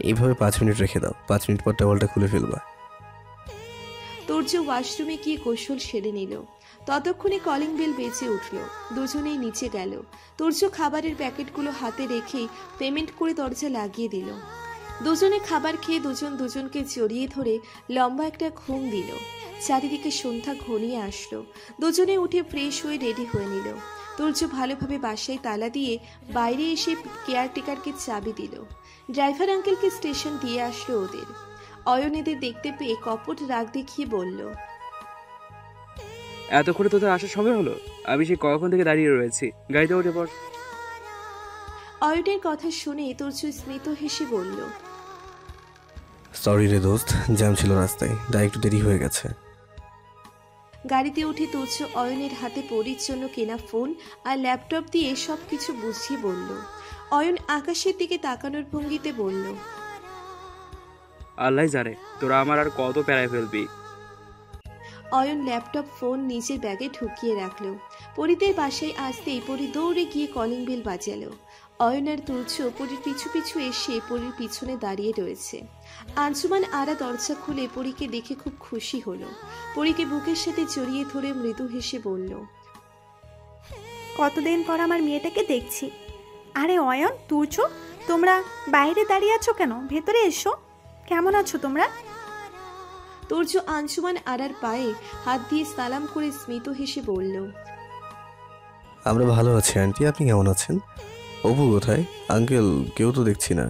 এইভাবে পাঁচ মিনিট রেখে দাও। পাঁচ মিনিট পর টাওয়ালটা খুলে ফেলবা। তোর্য ওয়াশরুমে গিয়ে কৌশল সেরে নিল। ততক্ষণে কলিং বেল বেজে উঠল। দুজনেই নিচে গেল। তোর্য খাবারের প্যাকেটগুলো হাতে রেখেই পেমেন্ট করে দরজা লাগিয়ে দিল। দুজনে খাবার খেয়ে দুজন দুজনকে জড়িয়ে ধরে লম্বা একটা ঘুম দিল। চারিদিকে সন্ধ্যা ঘনিয়ে আসলো। দুজনে উঠে ফ্রেশ হয়ে রেডি হয়ে নিল। তুর্য ভালোভাবে বাসায় তালা দিয়ে বাইরে এসে কেয়ারটেকারকে চাবি দিল। ড্রাইভার আঙ্কেলকে স্টেশন দিয়ে আসলো ওদের। অয়ন এদের দেখতে পেয়ে কপট রাগ দেখিয়ে বলল এতক্ষণে তোদের আসার সময় হলো? আমি সে কখন থেকে দাঁড়িয়ে রয়েছি। গাড়িতে উঠে পর অয়নের কথা শুনে তুর্য স্মিত হেসে বলল সরি রে দোস্ত জ্যাম ছিল রাস্তায়। তাই একটু দেরি হয়ে গেছে। গাড়িতে উঠে তুর্য অয়নের হাতে পরির জন্য কেনা ফোন আর ল্যাপটপ দিয়ে সব কিছু বুঝিয়ে বলল। অয়ন আকাশের দিকে তাকানোর ভঙ্গিতে বলল আল্লাহ জানে তোরা আমার আর কত প্যারায় ফেলবি। অয়ন ল্যাপটপ ফোন নিজের ব্যাগে ঢুকিয়ে রাখল। পরিদের বাসায় আসতেই পরি দৌড়ে গিয়ে কলিং বেল বাজালো। অয়ন আর তুর্য পরির পিছু পিছু এসে পরির পিছনে দাঁড়িয়ে রয়েছে। আঞ্জুমান আরা দরজা খুলে পরীকে দেখে খুব খুশি হলো। পরীকে বুকের সাথে জড়িয়ে ধরে মৃদু হেসে বলল কতদিন পর আমার মেয়েটাকে দেখছি। আরে অয়ন তুর্য তোমরা বাইরে দাঁড়িয়ে আছো কেন? ভেতরে এসো। কেমন আছো তোমরা? তুর্য আঞ্জুমান আরার পায়ে হাত দিয়ে সালাম করে স্মিত হেসে বলল আমরা ভালো আছি আন্টি। আপনি কেমন আছেন? অপু কোথায়? আঙ্কেল কেউ তো দেখছি না।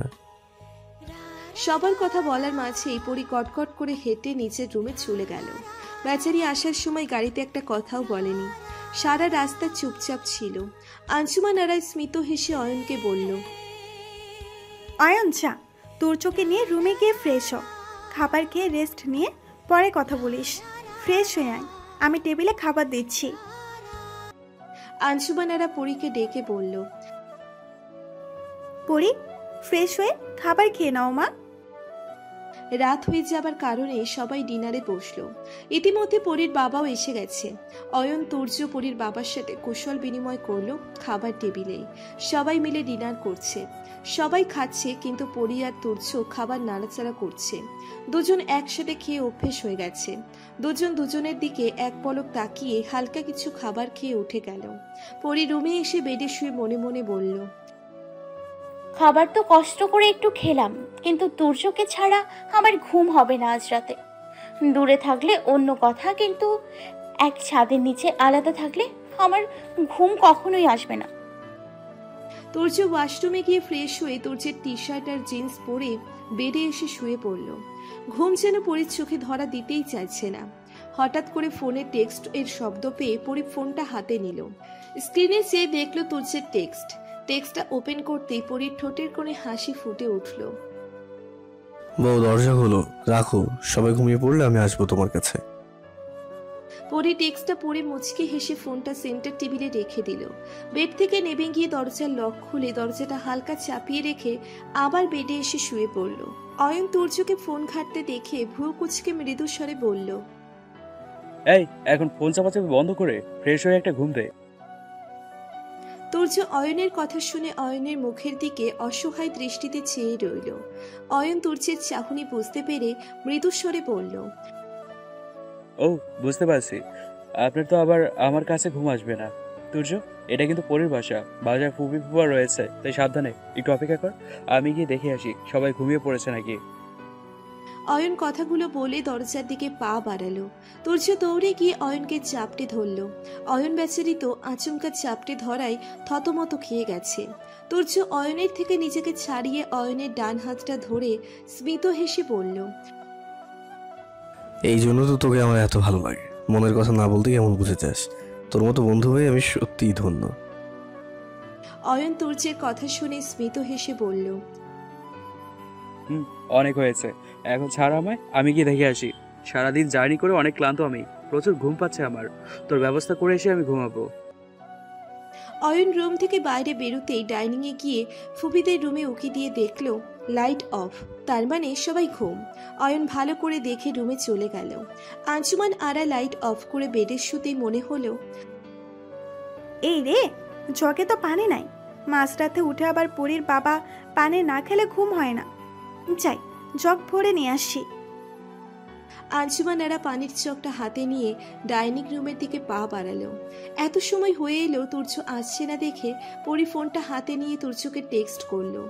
সবার কথা বলার মাঝেই পরি কটকট করে হেঁটে নিচের রুমে চলে গেল। বেচারি আসার সময় গাড়িতে একটা কথাও বলেনি। সারা রাস্তা চুপচাপ ছিল। আঞ্জুমান আরাই স্মিত হেসে অয়নকে বলল অয়ন চা তোর চোখে নিয়ে রুমে গিয়ে ফ্রেশ হ। খাবার খেয়ে রেস্ট নিয়ে পরে কথা বলিস। ফ্রেশ হয়ে আয়। আমি টেবিলে খাবার দিচ্ছি। আঞ্জুমান আরা পরীকে ডেকে বলল পরি ফ্রেশ হয়ে খাবার খেয়ে নাও, মা। রাত হয়ে যাবার কারণে সবাই ডিনারে বসল। ইতিমধ্যে পরীর বাবাও এসে গেছে। অয়ন, তুর্য পরীর বাবার সাথে কুশল বিনিময় করল খাবার টেবিলেই। সবাই মিলে ডিনার করছে। সবাই খাচ্ছে, কিন্তু পরী আর তুর্য খাবার নাড়াচাড়া করছে। দুজন একসাথে খেয়ে অভ্যেস হয়ে গেছে। দুজন দুজনের দিকে এক পলক তাকিয়ে হালকা কিছু খাবার খেয়ে উঠে গেল। পরী রুমে এসে বেডে শুয়ে মনে মনে বলল খাবার তো কষ্ট করে একটু খেলাম, কিন্তু দুর্যোগে ছাড়া আমার ঘুম হবে না আজ রাতে। দূরে থাকলে অন্য কথা, কিন্তু এক ছাদের নিচে আলাদা থাকলে আমার ঘুম কখনোই আসবে না। তুর্য ওয়াশরুমে গিয়ে ফ্রেশ হয়ে তুর্যের টি শার্ট আর জিন্স পরে বেডে এসে শুয়ে পড়ল। ঘুম যেন পরীর চোখে ধরা দিতেই চাইছে না। হঠাৎ করে ফোনে টেক্সট এর শব্দ পেয়ে পরি ফোনটা হাতে নিল। স্ক্রিনে চেয়ে দেখল তুর্যের টেক্সট। টেক্সটটা ওপেন করতেই পরীর ঠোঁটের কোণে হাসি ফুটে উঠল। বউ দরজা হলো রাখো। সবাই ঘুমিয়ে পড়লে আমি আসব তোমার কাছে। পরি টেক্সটটা পরে মুচকে হেসে ফোনটা সেন্টার টেবিলে রেখে দিল। বেড থেকে নেমে গিয়ে দরজার লক খুলে দরজাটা হালকা চাপিয়ে রেখে আবার বেডে এসে শুয়ে পড়ল। অয়ন তুর্যকে ফোন ঘাটতে দেখে ভ্রু কুচকে মৃদু স্বরে বলল এই এখন ফোন চাপাচাপি বন্ধ করে ফ্রেশ হয়ে একটা ঘুম দে। তুর্য অয়নের কথা শুনে অয়নের মুখের দিকে অসহায় দৃষ্টিতে চেয়ে রইল। অয়ন তুর্যের চাহনি বুঝতে পেরে মৃদুস্বরে বলল, ও, বুঝতে পারছি। আপনার তো আবার আমার কাছে ঘুম আসবে না। তুর্য, এটা কিন্তু পরের বাসা। বাজার ফুপি ফুপা রয়েছে, তাই সাবধানে। একটু অপেক্ষা কর। আমি গিয়ে দেখে আসি, সবাই ঘুমিয়ে পড়েছে নাকি। অয়ন কথাগুলো বলে দরজার দিকে পা বাড়ালো। তুর্য দৌড়ে গিয়ে অয়নকে চাপটে ধরল। অয়ন বেচারি তো আচমকা চাপটে ধরায় থতমত খেয়ে গেছে। তুর্য অয়নের থেকে নিজেকে ছাড়িয়ে অয়নের ডান হাতটা ধরে স্মিত হেসে বলল এই জন্য তো তোকে আমার এত ভালো লাগে। মনের কথা না বলতে কেমন বুঝে চাস তোর মতো বন্ধু হয়ে আমি সত্যিই ধন্য। অয়ন তুর্যের কথা শুনে স্মিত হেসে বলল হুম অনেক হয়েছে। এখন ছাড় আমায় আমি গিয়ে দেখে আসি। সারাদিন জার্নি করে অনেক ক্লান্ত আমি প্রচুর ঘুম পাচ্ছে আমার। তোর ব্যবস্থা করে এসে আমি ঘুমাবো। অয়ন রুম থেকে বাইরে বেরোতেই ডাইনিংয়ে গিয়ে ফুপিদের রুমে উকি দিয়ে দেখল লাইট অফ তার মানে সবাই ঘুম। অয়ন ভালো করে দেখে রুমে চলে গেল। আঞ্চুমান আরা লাইট অফ করে বেডের শুতেই মনে হলো এই রে জগে তো পানি নাই। মাঝরাতে উঠে আবার পরীর বাবা পানে না খেলে ঘুম হয় না। যাই জগ ভরে নিয়ে আসি। আঞ্জুমান আরা পানির চকটা হাতে নিয়ে ডাইনিং রুমের দিকে পা বাড়ালো। এত সময় হয়ে এলো তুর্য আসছে না দেখে পরি ফোনটা হাতে নিয়ে তুর্যকে টেক্সট করল।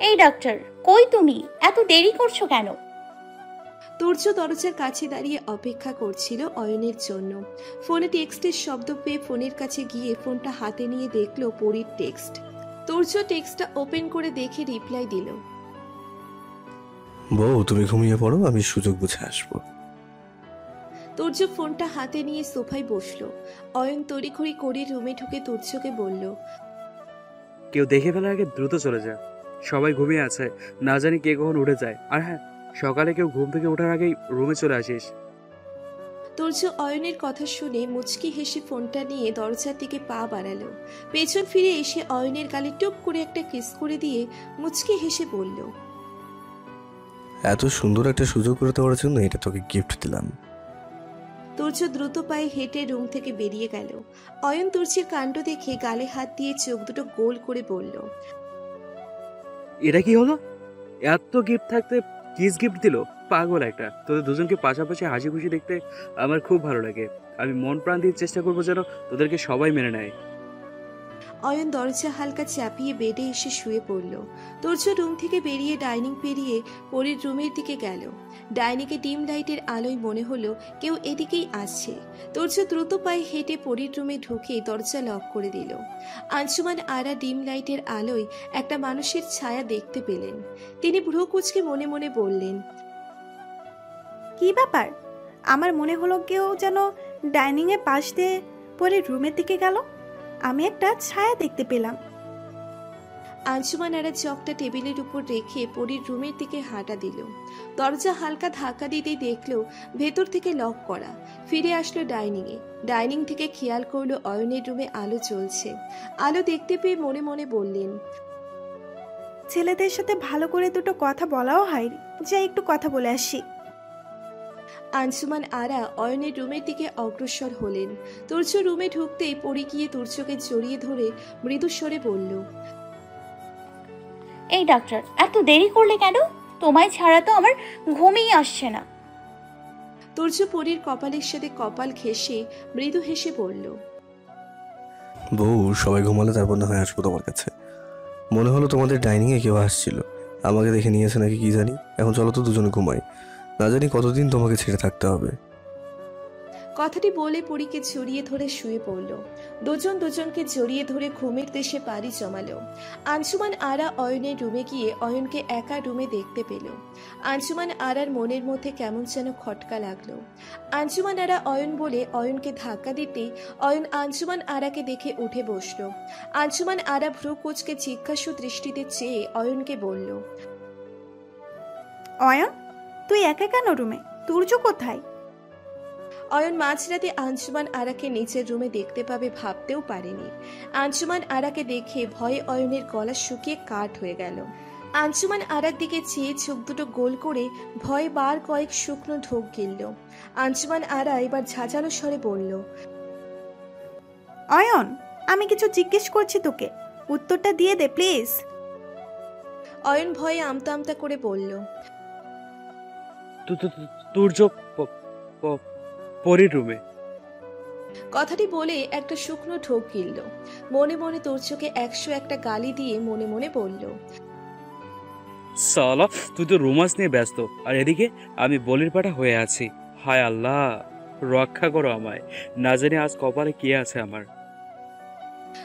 এই ডাক্তার কই তুমি? এত দেরি করছ কেন? তুর্য দরজার কাছে দাঁড়িয়ে অপেক্ষা করছিল অয়নের জন্য। ফোনে টেক্সটের শব্দ পেয়ে ফোনের কাছে গিয়ে ফোনটা হাতে নিয়ে দেখল পরীর টেক্সট। তুর্য টেক্সটটা ওপেন করে দেখে রিপ্লাই দিল। বউ তুমি ঘুমিয়ে পড়ো আমি সুযোগ বুঝে আসব। তুর্য ফোনটা হাতে নিয়ে সোফায় বসল। অয়ন তড়িঘড়ি করে রুমে ঢুকে তুর্যকে বলল কেউ দেখে ফেলার আগে দ্রুত চলে যা। সবাই ঘুমিয়ে আছে না জানি কে কখন উঠে যায়। আর হ্যাঁ সকালে কেউ ঘুম থেকে ওঠার আগেই রুমে চলে আসিস। তুর্য অয়নের কথা শুনে মুচকি হেসে ফোনটা নিয়ে দরজার দিকে পা বাড়ালো। পেছন ফিরে এসে অয়নের গালে টুপ করে একটা কিস করে দিয়ে মুচকি হেসে বলল এত সুন্দর একটা সুযোগ করে দেওয়ার জন্য এটা তোকে গিফট দিলাম। তুর্য দ্রুত পায়ে হেঁটে রুম থেকে বেরিয়ে গেল। অয়ন তুর্যের কাণ্ড দেখে গালে হাত দিয়ে চোখ দুটো গোল করে বলল এটা কি হলো? এত গিফট থাকতে কিস গিফট দিল? পাগল একটা। তোদের দুজনকে পাশাপাশি হাসি খুশি দেখতে আমার খুব ভালো লাগে। আমি মন প্রাণ দিয়ে চেষ্টা করব যেন তোদেরকে সবাই মেনে নেয়। অয়ন দরজা হালকা চাপিয়ে বেডে এসে শুয়ে পড়ল। তুর্য রুম থেকে বেরিয়ে ডাইনিং পেরিয়ে পরীর রুমের দিকে গেল। ডাইনিংয়ে ডিম লাইটের আলোয় মনে হলো কেউ এদিকেই আসছে তুর্য দ্রুত পায়ে হেঁটে পরীর রুমে ঢুকে দরজা লক করে দিল। আঞ্চুমান আরা ডিম লাইটের আলোয় একটা মানুষের ছায়া দেখতে পেলেন। তিনি ভ্রু কুচকে মনে মনে বললেন, কি ব্যাপার? আমার মনে হলো কেউ যেন ডাইনিংয়ে পাশ দিয়ে পরে রুমের দিকে গেল? আমি একটা ছায়া দেখতে পেলাম। আঞ্চুমান আরা চকটা টেবিলের উপর রেখে পরীর রুমের দিকে হাঁটা দিল। দরজা হালকা ধাক্কা দিতেই দেখল ভেতর থেকে লক করা। ফিরে আসলো ডাইনিং এ। ডাইনিং থেকে খেয়াল করল অয়নের রুমে আলো জ্বলছে। আলো দেখতে পেয়ে মনে মনে বললেন ছেলেদের সাথে ভালো করে দুটো কথা বলাও হয়নি। যাই একটু কথা বলে আসি। আঞ্চুমান আরা অয়নের রুমের দিকে অগ্রসর হলেন। তুর্য রুমে ঢুকতেই পড়ে গিয়ে তুর্যকে জড়িয়ে ধরে মৃদুস্বরে বলল এই ডাক্তার এত দেরি করলে কেন? তোমায় ছাড়া তো আমার ঘুমই আসছে না। তুর্য পরীর কপালের সাথে কপাল ঘেঁষে মৃদু হেসে বলল বউ সবাই ঘুমালে তারপর না হয় আসব তোমার কাছে। মনে হলো তোমাদের ডাইনিংয়ে কেউ আসছিল। আমাকে দেখে নিয়েছে নাকি কি জানি। এখন চলো তো দুজনে ঘুমাই। না জানি কতদিন তোমাকে ছেড়ে থাকতে হবে। কথাটি বলে পরীকে জড়িয়ে ধরে শুয়ে পড়ল। দুজন দুজনকে জড়িয়ে ধরে ঘুমের দেশে পাড়ি জমালো। আঞ্চুমান আরা অয়নের রুমে গিয়ে অয়নকে একা রুমে দেখতে পেল। আঞ্চুমান আরার মনের মধ্যে কেমন যেন খটকা লাগল। আঞ্চুমান আরা অয়ন বলে অয়নকে ধাক্কা দিতেই অয়ন আঞ্চুমান আরাকে দেখে উঠে বসল। আঞ্চুমান আরা ভ্রু কোচকে জিজ্ঞাসু দৃষ্টিতে চেয়ে অয়নকে বলল অয়ন? তুই একা কেন রুমে? তুর্য কোথায়? অয়ন মাঝরাতে আঞ্চুমান আরাকে নিচের রুমে দেখতে পাবে ভাবতেও পারেনি। আঞ্জুমান আরাকে দেখে ভয়ে অয়নের গলা শুকিয়ে কাঠ হয়ে গেল। আঞ্জুমান আরার দিকে চেয়ে চোখ দুটো গোল করে ভয়ে বার কয়েক শুকনো ঢোক গিলল। আঞ্চুমান আরা এবার ঝাঁঝালো স্বরে বলল অয়ন আমি কিছু জিজ্ঞেস করছি তোকে। উত্তরটা দিয়ে দে প্লিজ। অয়ন ভয়ে আমতা আমতা করে বলল পরীর রুমে কথাটি বলে একটা শুকনো ঢোক গিলল। মনে মনে তোর চোখে একশো একটা গালি দিয়ে মনে মনে বলল সালা তুই তো রোমান্স নিয়ে ব্যস্ত। আর এদিকে আমি বলির পাটা হয়ে আছি। হায় আল্লাহ রক্ষা করো আমায়। না জানি আজ কপালে কি আছে আমার।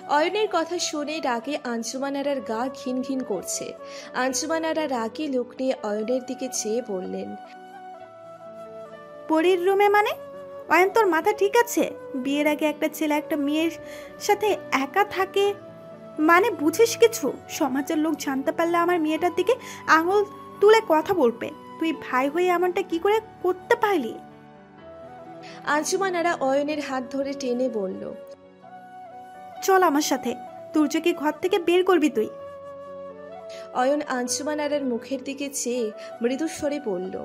অয়নের কথা শুনে রাগে আঞ্জুমান আরার গা ঘিন ঘিন করছে। আঞ্জুমান আরা রাগে লোক নিয়ে অয়নের দিকে চেয়ে বললেন পরীর রুমে মানে? অয়ন তোর মাথা ঠিক আছে? বিয়ের আগে একটা ছেলে একটা মেয়ের সাথে একা থাকে মানে বুঝিস কিছু? সমাজের লোক জানতে পারলে আমার মেয়েটার দিকে আঙুল তুলে কথা বলবে। তুই ভাই হয়ে এমনটা কি করে করতে পারলি? আঞ্জুমান আরা অয়নের হাত ধরে টেনে বলল চল আমার সাথে তুর্যকে ঘর থেকে বের করবি তুই। অয়ন আঞ্জুমান আরার মুখের দিকে চেয়ে মৃদুস্বরে বলল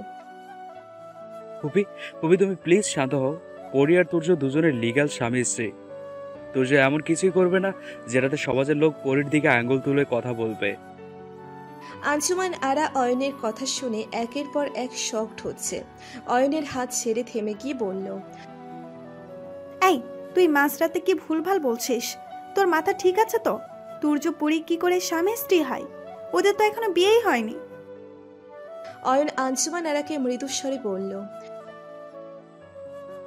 পুপি পুপি তুমি প্লিজ শান্ত হও। পরি আর তুর্য দুজনের লিগ্যাল স্বামী স্ত্রী। তুর্য এমন কিছুই করবে না যেটাতে সমাজের লোক পরীর দিকে আঙ্গুল তুলে কথা বলবে। আঞ্জুমান আরা অয়নের কথা শুনে একের পর এক শকড হচ্ছে। অয়নের হাত ছেড়ে থেমে গিয়ে বলল এই তুই মাঝরাতে কি ভুলভাল বলছিস? তোর মাথা ঠিক আছে তো? তুর্য পুরী কি করে স্বামী স্ত্রী হয়? ওদের তো এখনও বিয়েই হয়নি। অয়ন আঞ্জুমান আরাকে মৃদুস্বরে বলল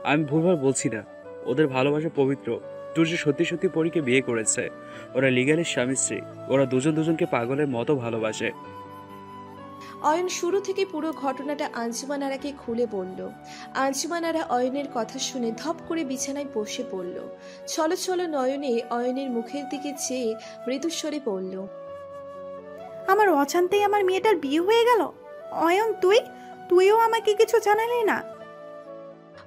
আমি ভুলভাল বলছি না। ওদের ভালোবাসা পবিত্র। তুর্য সত্যি সত্যি পরীকে বিয়ে করেছে। ওরা লিগালের স্বামী স্ত্রী। ওরা দুজন দুজনকে পাগলের মতো ভালোবাসে। অয়ন শুরু থেকে পুরো ঘটনাটা আঞ্জুমান আরাকে খুলে বলল। আঞ্জুমান আরা অয়নের কথা শুনে ধপ করে বিছানায় বসে পড়ল। ছলো ছলো নয়নে অয়নের মুখের দিকে চেয়ে মৃদুস্বরে বলল আমার অজান্তেই আমার মেয়েটার বিয়ে হয়ে গেল। অয়ন তুই? তুইও আমাকে কিছু জানালি না?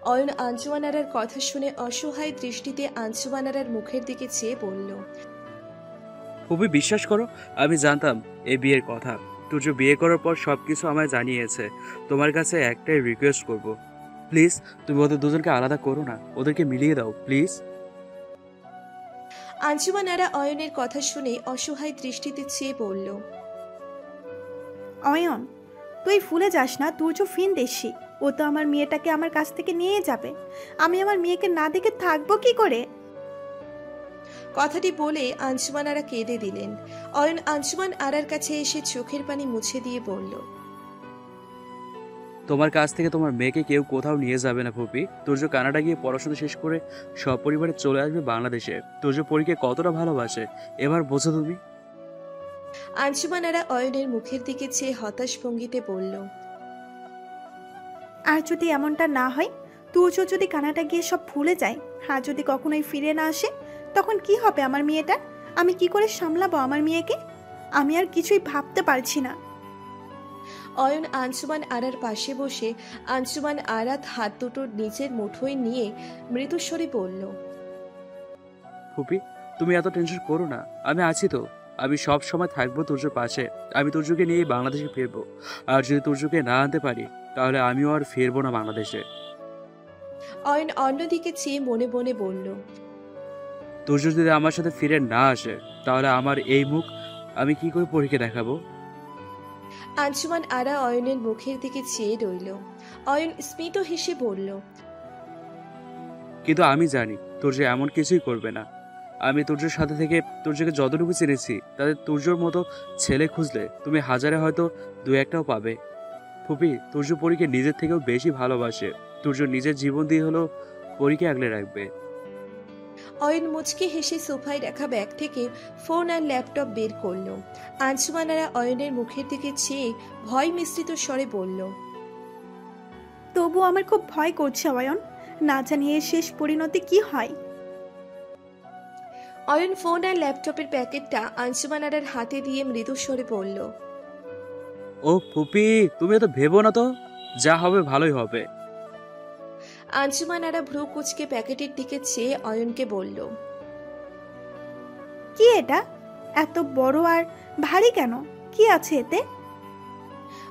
অয়ন আঞ্জুমান আরার কথা শুনে অসহায় দৃষ্টিতে আঞ্জুমান মুখের দিকে চেয়ে বলল খুবই বিশ্বাস করো আমি জানতাম এই বিয়ের কথা। তুর্য বিয়ে করার পর সব কিছু আমায় জানিয়েছে। তোমার কাছে একটাই রিকোয়েস্ট করব। প্লিজ তুমি ওদের দুজনকে আলাদা করো না। ওদেরকে মিলিয়ে দাও প্লিজ আঞ্জুমান আরা অয়নের কথা শুনে অসহায় দৃষ্টিতে চেয়ে বলল অয়ন তুই ফুলে যাস না তুর্য ফিন দেশি। ও তো আমার মেয়েটাকে আমার কাছ থেকে নিয়ে যাবে। আমি আমার মেয়েকে না দেখে থাকব কি করে? কথাটি বলে আঞ্জুমান আরা কেঁদে দিলেন। অয়ন আঞ্জুমান আরার কাছে এসে চোখের পানি মুছে দিয়ে বলল তোমার কাছ থেকে তোমার মেয়েকে কেউ কোথাও নিয়ে যাবে না ফুপি। তুর্য কানাডা গিয়ে পড়াশোনা শেষ করে সব পরিবারে চলে আসবে বাংলাদেশে। তুর্য পরীকে কতটা ভালোবাসে এবার বোঝো তুমি। আঞ্জুমান আরা অয়নের মুখের দিকে চেয়ে হতাশ ভঙ্গিতে বলল আর যদি এমনটা না হয় তুর্য যদি কানাডা গিয়ে সব ভুলে যায় হ্যাঁ যদি কখনোই ফিরে না আসে তখন কি হবে আমার মেয়েটার? আমি কি করে সামলাবো আমার মেয়েকে? আমি আর কিছুই ভাবতে পারছি না। অয়ন আঞ্জুমান আরার পাশে বসে আঞ্জুমান আরাত হাত দুটো নিচের মুঠোয় নিয়ে মৃদুস্বরে বলল ফুপি তুমি এত টেনশন করো না। আমি আছি তো। আমি সব সময় থাকব তুর্যর পাশে। আমি তুর্যকে নিয়ে বাংলাদেশে ফিরবো। আর যদি তুর্যকে না আনতে পারি তাহলে আমিও আর ফিরবো না বাংলাদেশে। অয়ন অন্যদিকে চেয়ে মনে মনে বলল তুর্য যদি আমার সাথে ফিরে না আসে তাহলে আমার এই মুখ আমি কি করে পরীকে দেখাবো? আঞ্জুমান আরা অয়নের মুখের দিকে চেয়ে রইল। অয়ন স্মিত হেসে বলল কিন্তু আমি জানি তুর্য এমন কিছুই করবে না। আমি তুর্যের সাথে থেকে তুর্যকে যতটুকু চিনেছি তাদের তুর্যর মতো ছেলে খুঁজলে তুমি হাজারে হয়তো দু একটাও পাবে। ফুপি তুর্য পরীকে নিজের থেকেও বেশি ভালোবাসে। তুর্য নিজের জীবন দিয়ে হলেও পরীকে আগলে রাখবে। অয়ন মুচকে হেসে সোফায় রাখা ব্যাগ থেকে ফোন আর ল্যাপটপ বের করল। আঞ্জুমানারা অয়নের মুখের দিকে চেয়ে ভয় মিশ্রিত স্বরে বলল তবু আমার খুব ভয় করছে অয়ন। না জানিয়ে এর শেষ পরিণতি কি হয়? অয়ন ফোন আর ল্যাপটপের প্যাকেটটা আঞ্জুমানারার হাতে দিয়ে মৃদু স্বরে বলল ও ফুপি তুমি তো ভেবো না তো? যা হবে ভালোই হবে। আঞ্জুমানারা ভ্রু কুচকে প্যাকেটের দিকে চেয়ে অয়নকে বলল কি এটা? এত বড় আর ভারী কেন? কি আছে এতে?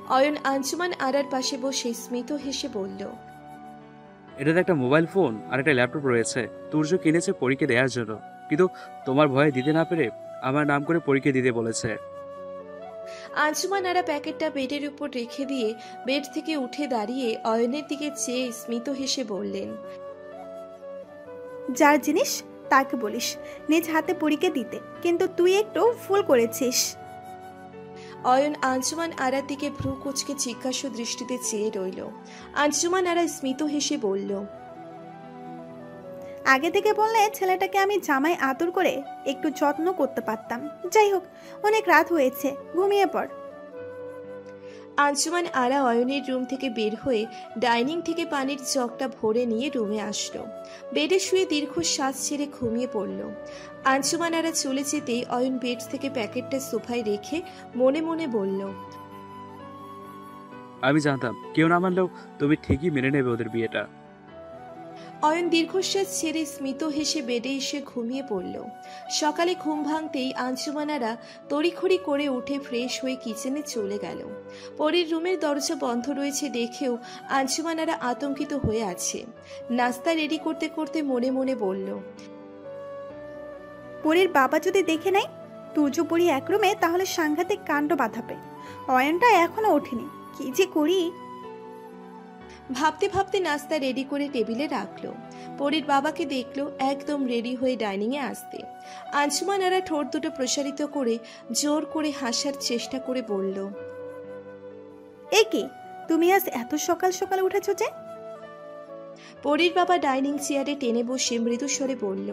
অয়ন আঞ্জুমান আরার পাশে বসে স্মিত হেসে বলল এটাতে একটা মোবাইল ফোন আর একটা ল্যাপটপ রয়েছে। তুর্য কিনেছে পরীকে দেওয়ার জন্য। কিন্তু তোমার ভয়ে দিতে না পেরে আমার নাম করে পরীকে দিতে বলেছে। আঞ্জুমান আরা প্যাকেটটা বেডের উপর রেখে দিয়ে বেড থেকে উঠে দাঁড়িয়ে অয়নের দিকে চেয়ে স্মিত হেসে বললেন যার জিনিস তাকে বলিস। নিজ হাতে পরীকে দিতে কিন্তু তুই একটু ফুল করেছিস। অয়ন আঞ্জুমান আরার দিকে ভ্রু কুচকে জিজ্ঞাসু দৃষ্টিতে চেয়ে রইল। আঞ্জুমান আরা স্মিত হেসে বলল আগে থেকে বললে ছেলেটাকে আমি জামাই আদর করে একটু যত্ন করতে পারতাম। যাই হোক অনেক রাত হয়েছে ঘুমিয়ে পড়। আঞ্জুমান আরা অয়নের রুম থেকে বের হয়ে ডাইনিং থেকে পানির জগটা ভরে নিয়ে রুমে আসলো। বেডে শুয়ে দীর্ঘ শ্বাস ছেড়ে ঘুমিয়ে পড়ল। আঞ্জুমান আরা চলে যেতেই অয়ন বেড থেকে প্যাকেটটা সোফায় রেখে মনে মনে বলল আমি জানতাম কেউ না মানলেও তুমি ঠিকই মেনে নেবে ওদের বিয়েটা। অয়ন দীর্ঘশ্বাস ছেড়ে স্মিত হেসে বেডে এসে ঘুমিয়ে পড়ল। সকালে ঘুম ভাঙতেই আঞ্জুমানারা তড়িখড়ি করে উঠে ফ্রেশ হয়ে কিচেনে চলে গেল। পরীর রুমের দরজা বন্ধ রয়েছে দেখেও আঞ্জুমানারা আতঙ্কিত হয়ে আছে। নাস্তা রেডি করতে করতে মনে মনে বলল, পরীর বাবা যদি দেখে নেয় তুর্য পরি এক রুমে, তাহলে সাংঘাতিক কাণ্ড বাঁধাবে। অয়নটা এখনও ওঠেনি। কি যে করি? ভাবতে ভাবতে নাস্তা রেডি করে টেবিলে রাখল। পরীর বাবাকে দেখল একদম রেডি হয়ে ডাইনিংয়ে আসতে। আঞ্জুমান আরা ঠোঁট দুটো প্রসারিত করে জোর করে হাসার চেষ্টা করে বলল এ কি তুমি আজ এত সকাল সকাল উঠেছো যে? পরীর বাবা ডাইনিং চেয়ারে টেনে বসে মৃদু স্বরে বলল